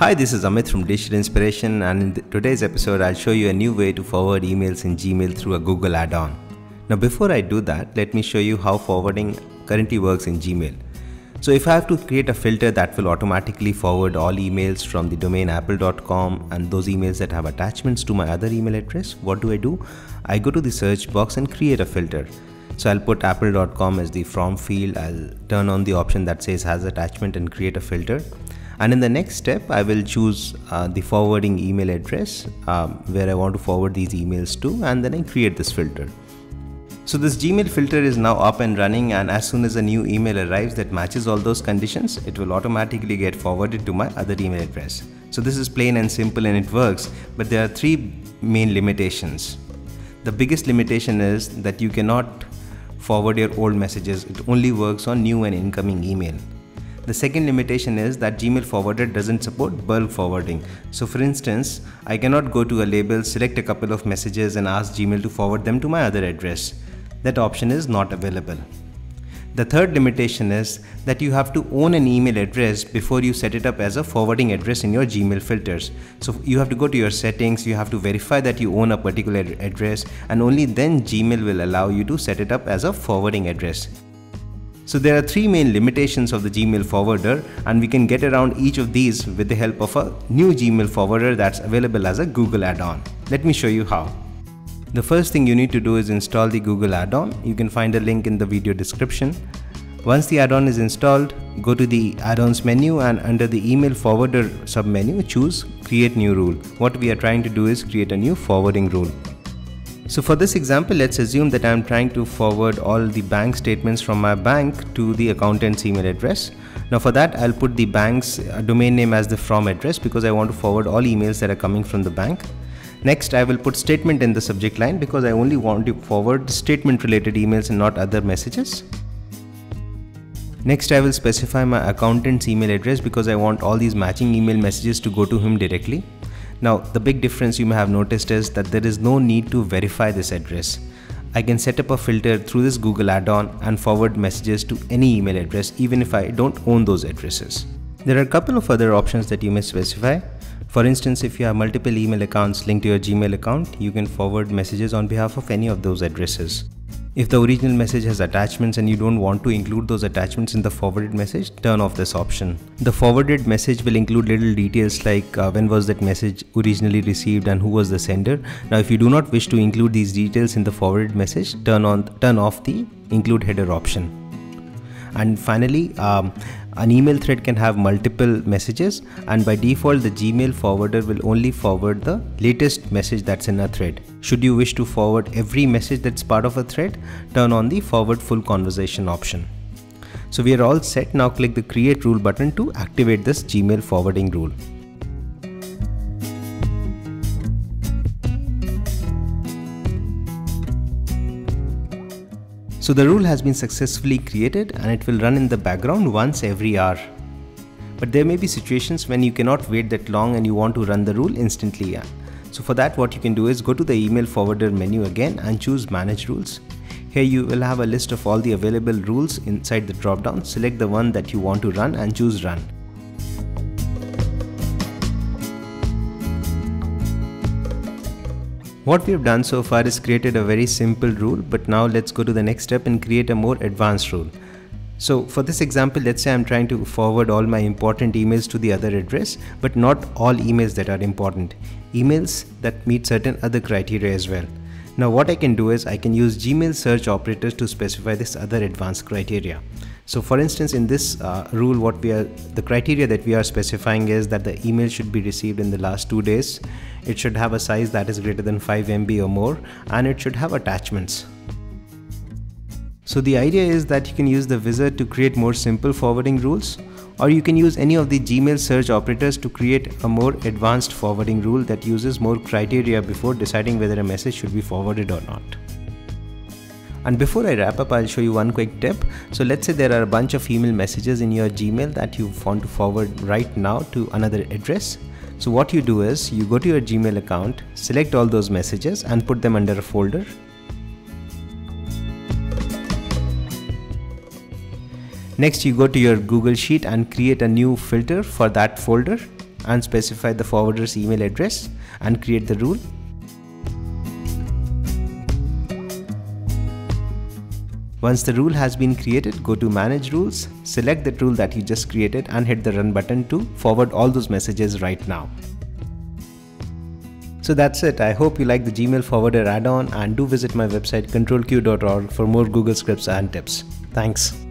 Hi, this is Amit from Digital Inspiration, and in today's episode, I'll show you a new way to forward emails in Gmail through a Google add on. Now, before I do that, let me show you how forwarding currently works in Gmail. So, if I have to create a filter that will automatically forward all emails from the domain apple.com and those emails that have attachments to my other email address, what do I do? I go to the search box and create a filter. So I'll put apple.com as the from field. I'll turn on the option that says has attachment and create a filter and in the next step I will choose uh, the forwarding email address um, where I want to forward these emails to and then I create this filter. So this Gmail filter is now up and running and as soon as a new email arrives that matches all those conditions, it will automatically get forwarded to my other email address. So this is plain and simple and it works, but there are three main limitations. The biggest limitation is that you cannot forward your old messages, it only works on new and incoming email. The second limitation is that Gmail Forwarder doesn't support bulk forwarding. So for instance, I cannot go to a label, select a couple of messages and ask Gmail to forward them to my other address. That option is not available. The third limitation is that you have to own an email address before you set it up as a forwarding address in your Gmail filters. So you have to go to your settings, you have to verify that you own a particular address and only then Gmail will allow you to set it up as a forwarding address. So there are three main limitations of the Gmail forwarder and we can get around each of these with the help of a new Gmail forwarder that's available as a Google add-on. Let me show you how. The first thing you need to do is install the Google add-on. You can find a link in the video description. Once the add-on is installed, go to the add-ons menu and under the email forwarder submenu, choose create new rule. What we are trying to do is create a new forwarding rule. So for this example, let's assume that I'm trying to forward all the bank statements from my bank to the accountant's email address. Now for that, I'll put the bank's uh, domain name as the from address because I want to forward all emails that are coming from the bank. Next, I will put statement in the subject line because I only want to forward statement related emails and not other messages. Next, I will specify my accountant's email address because I want all these matching email messages to go to him directly. Now the big difference you may have noticed is that there is no need to verify this address. I can set up a filter through this Google add-on and forward messages to any email address even if I don't own those addresses. There are a couple of other options that you may specify. For instance, if you have multiple email accounts linked to your Gmail account, you can forward messages on behalf of any of those addresses. If the original message has attachments and you don't want to include those attachments in the forwarded message, turn off this option. The forwarded message will include little details like uh, when was that message originally received and who was the sender. Now if you do not wish to include these details in the forwarded message, turn on turn off the include header option. And finally, um, an email thread can have multiple messages and by default the Gmail forwarder will only forward the latest message that's in a thread. Should you wish to forward every message that's part of a thread, turn on the forward full conversation option. So we are all set now click the create rule button to activate this Gmail forwarding rule. So the rule has been successfully created and it will run in the background once every hour. But there may be situations when you cannot wait that long and you want to run the rule instantly. So for that what you can do is go to the email forwarder menu again and choose manage rules. Here you will have a list of all the available rules inside the drop down. Select the one that you want to run and choose run. What we have done so far is created a very simple rule but now let's go to the next step and create a more advanced rule. So for this example, let's say I'm trying to forward all my important emails to the other address, but not all emails that are important. Emails that meet certain other criteria as well. Now what I can do is I can use Gmail search operators to specify this other advanced criteria. So for instance, in this uh, rule, what we are, the criteria that we are specifying is that the email should be received in the last two days. It should have a size that is greater than 5 MB or more, and it should have attachments. So the idea is that you can use the wizard to create more simple forwarding rules, or you can use any of the Gmail search operators to create a more advanced forwarding rule that uses more criteria before deciding whether a message should be forwarded or not. And before I wrap up, I'll show you one quick tip. So let's say there are a bunch of email messages in your Gmail that you want to forward right now to another address. So what you do is you go to your Gmail account, select all those messages and put them under a folder. Next you go to your Google Sheet and create a new filter for that folder. and specify the forwarder's email address and create the rule. Once the rule has been created, go to manage rules, select the rule that you just created and hit the run button to forward all those messages right now. So that's it. I hope you like the Gmail Forwarder add-on and do visit my website ctrlq.org for more Google scripts and tips. Thanks.